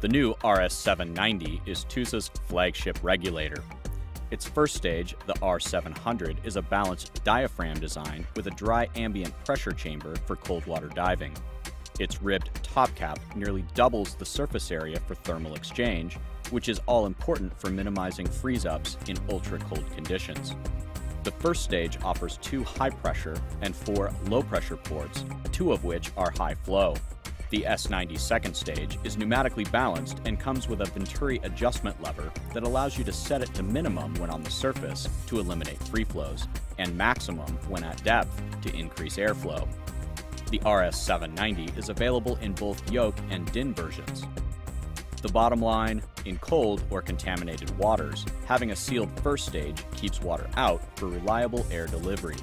The new RS790 is TUSA's flagship regulator. Its first stage, the R700, is a balanced diaphragm design with a dry ambient pressure chamber for cold water diving. Its ribbed top cap nearly doubles the surface area for thermal exchange, which is all important for minimizing freeze-ups in ultra-cold conditions. The first stage offers two high-pressure and four low-pressure ports, two of which are high flow. The S90 second stage is pneumatically balanced and comes with a Venturi adjustment lever that allows you to set it to minimum when on the surface to eliminate free flows, and maximum when at depth to increase airflow. The RS790 is available in both yoke and DIN versions. The bottom line, in cold or contaminated waters, having a sealed first stage keeps water out for reliable air delivery.